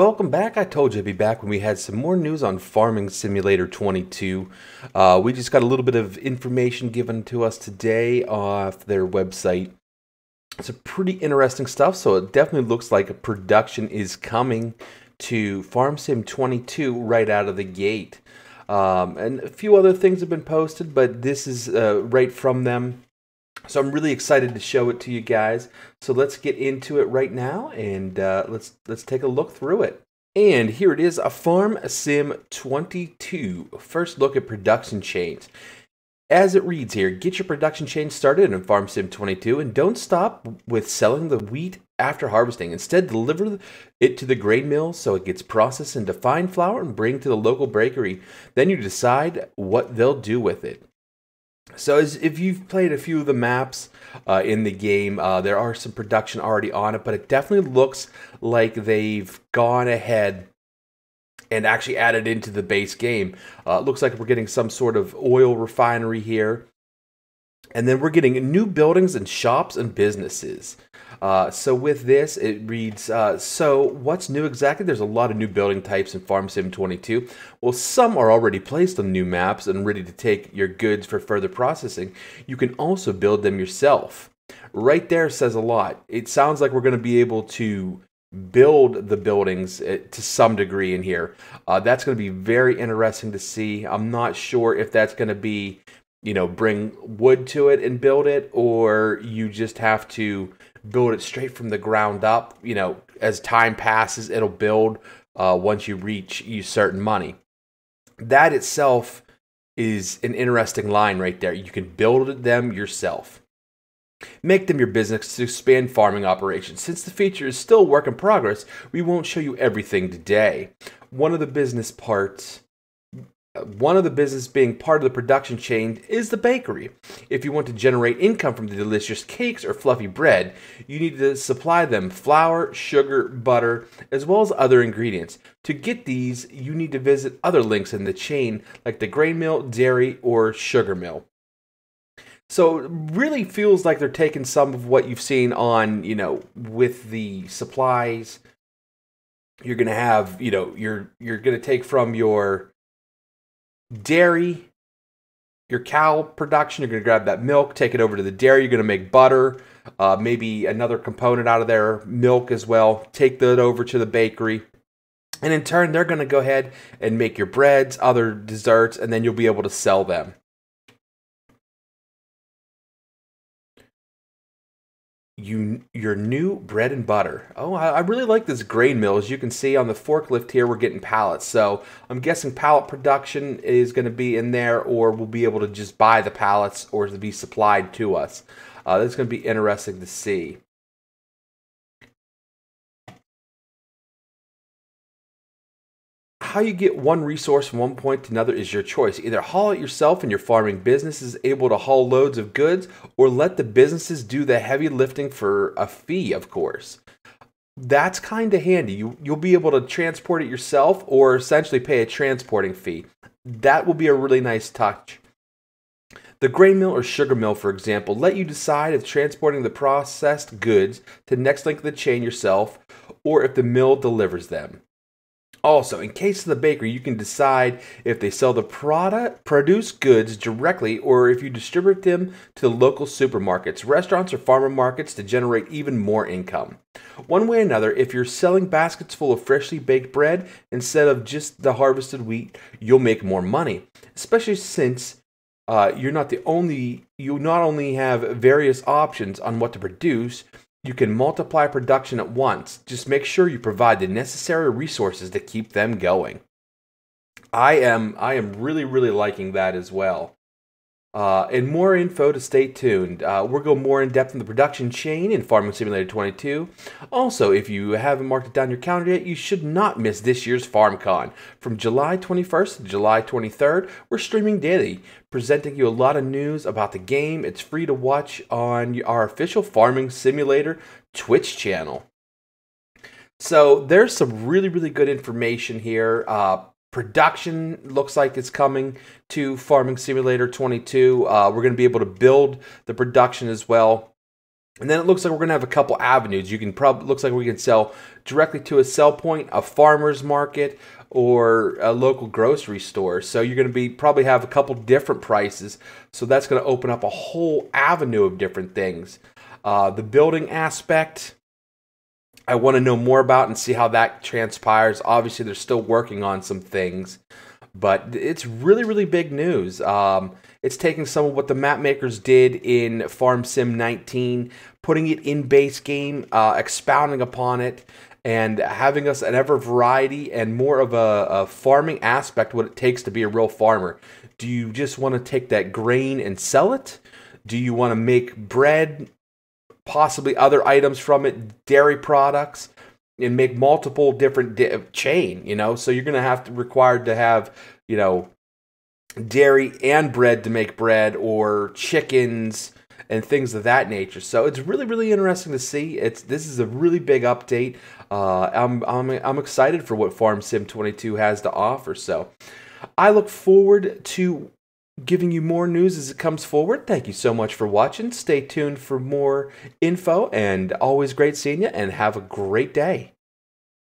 welcome back. I told you I'd be back when we had some more news on Farming Simulator 22. Uh, we just got a little bit of information given to us today off their website. It's a pretty interesting stuff, so it definitely looks like a production is coming to Farm Sim 22 right out of the gate. Um, and a few other things have been posted, but this is uh, right from them. So I'm really excited to show it to you guys. So let's get into it right now and uh, let's let's take a look through it. And here it is, a Farm Sim 22. First look at production chains. As it reads here, get your production chain started in Farm Sim 22 and don't stop with selling the wheat after harvesting. Instead, deliver it to the grain mill so it gets processed into fine flour and bring to the local bakery. Then you decide what they'll do with it. So, if you've played a few of the maps uh, in the game, uh, there are some production already on it, but it definitely looks like they've gone ahead and actually added into the base game. Uh, looks like we're getting some sort of oil refinery here. And then we're getting new buildings and shops and businesses. Uh, so with this, it reads, uh, so what's new exactly? There's a lot of new building types in Farm Sim 22. Well, some are already placed on new maps and ready to take your goods for further processing. You can also build them yourself. Right there says a lot. It sounds like we're going to be able to build the buildings eh, to some degree in here. Uh, that's going to be very interesting to see. I'm not sure if that's going to be, you know, bring wood to it and build it, or you just have to build it straight from the ground up. You know, as time passes, it'll build uh, once you reach you certain money. That itself is an interesting line right there. You can build them yourself. Make them your business to expand farming operations. Since the feature is still work in progress, we won't show you everything today. One of the business parts one of the business being part of the production chain is the bakery. If you want to generate income from the delicious cakes or fluffy bread, you need to supply them flour, sugar, butter, as well as other ingredients. To get these, you need to visit other links in the chain like the grain mill, dairy, or sugar mill. So it really feels like they're taking some of what you've seen on, you know, with the supplies. You're gonna have, you know, you're you're gonna take from your dairy, your cow production. You're going to grab that milk, take it over to the dairy. You're going to make butter, uh, maybe another component out of their milk as well. Take that over to the bakery. And in turn, they're going to go ahead and make your breads, other desserts, and then you'll be able to sell them. You your new bread and butter. Oh, I, I, really like this grain mill. As you can see on the forklift here, we're getting pallets. So I'm guessing pallet production is going to be in there, or we'll be able to just buy the pallets or to be supplied to us. Uh, that's going to be interesting to see. How you get one resource from one point to another is your choice. Either haul it yourself and your farming business is able to haul loads of goods, or let the businesses do the heavy lifting for a fee, of course. That's kind of handy. You, you'll be able to transport it yourself or essentially pay a transporting fee. That will be a really nice touch. The grain mill or sugar mill, for example, let you decide if transporting the processed goods to the next link of the chain yourself or if the mill delivers them. Also, in case of the bakery, you can decide if they sell the product produce goods directly or if you distribute them to local supermarkets, restaurants, or farmer markets to generate even more income. One way or another, if you're selling baskets full of freshly baked bread instead of just the harvested wheat, you'll make more money, especially since uh, you're not the only you not only have various options on what to produce, you can multiply production at once. Just make sure you provide the necessary resources to keep them going. I am I am really really liking that as well. Uh, and more info to stay tuned. Uh, we'll go more in depth in the production chain in Farming Simulator 22. Also, if you haven't marked it down your calendar yet, you should not miss this year's FarmCon. From July 21st to July 23rd, we're streaming daily, presenting you a lot of news about the game. It's free to watch on our official Farming Simulator Twitch channel. So there's some really, really good information here. Uh, production looks like it's coming to Farming Simulator 22. Uh, we're going to be able to build the production as well. And then it looks like we're going to have a couple avenues. You can probably looks like we can sell directly to a sell point, a farmer's market, or a local grocery store. So you're going to be probably have a couple different prices. So that's going to open up a whole avenue of different things. Uh, the building aspect, I want to know more about and see how that transpires. Obviously, they're still working on some things, but it's really, really big news. Um, it's taking some of what the map makers did in Farm Sim 19, putting it in base game, uh, expounding upon it, and having us an ever variety and more of a, a farming aspect what it takes to be a real farmer. Do you just want to take that grain and sell it? Do you want to make bread, possibly other items from it, dairy products, and make multiple different di- chain? You know, so you're going to have to required to have you know dairy and bread to make bread or chickens and things of that nature. So it's really really interesting to see. It's this is a really big update. Uh, I'm I'm I'm excited for what Farm Sim 22 has to offer. So I look forward to giving you more news as it comes forward. Thank you so much for watching. Stay tuned for more info and always great seeing you and have a great day.